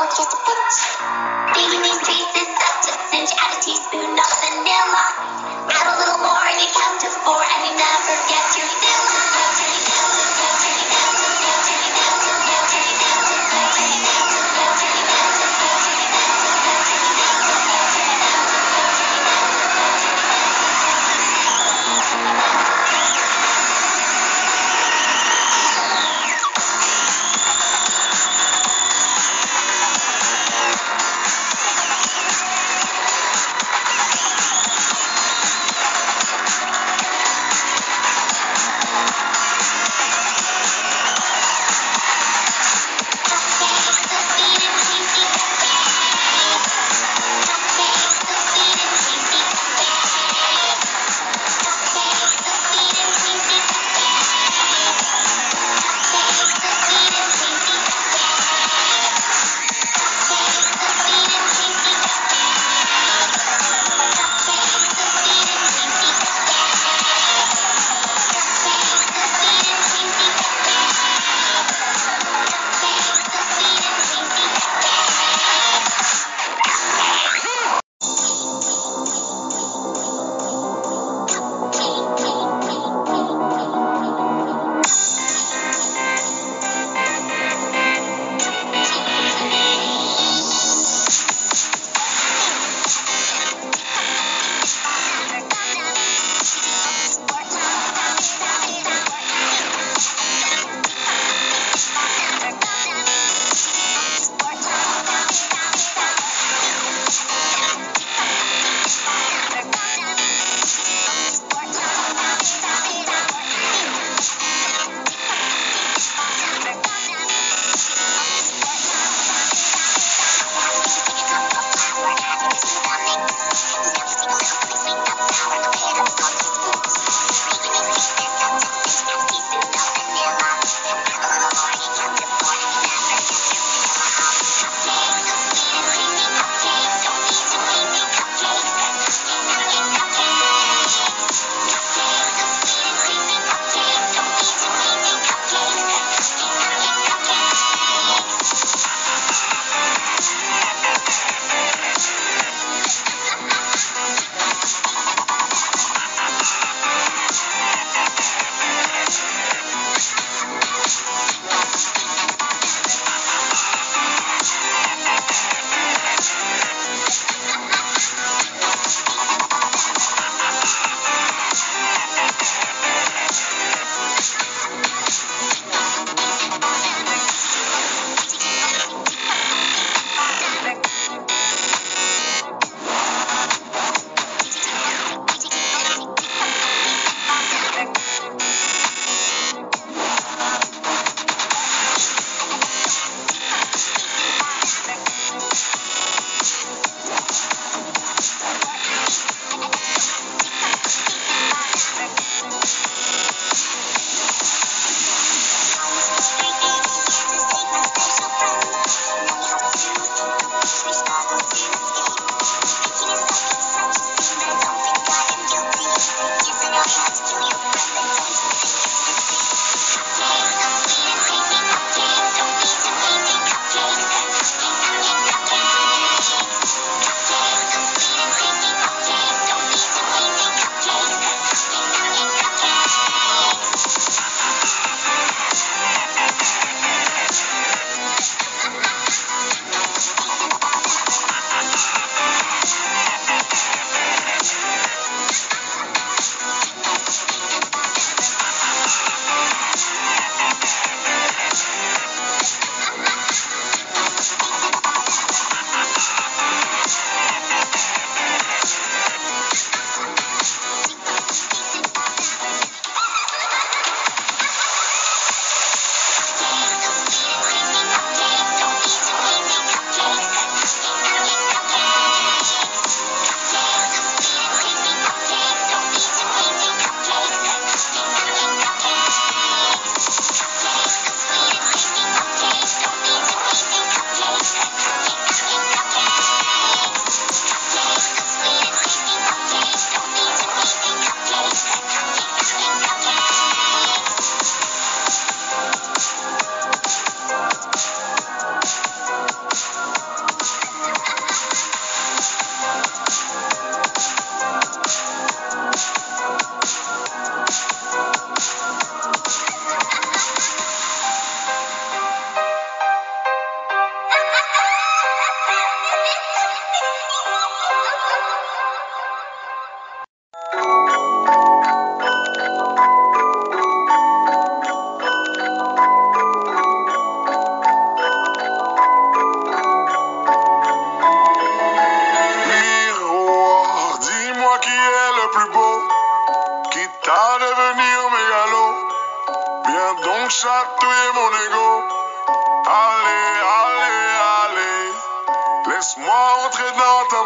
all just a pinch. Baby, these tastes is such a cinch. Add a teaspoon of vanilla. Add a little more and you count to four.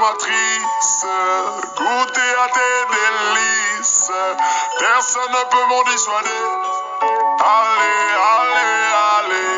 Matrice, goûter à tes délices. Personne ne peut m'en dissuader. Allez, allez, allez.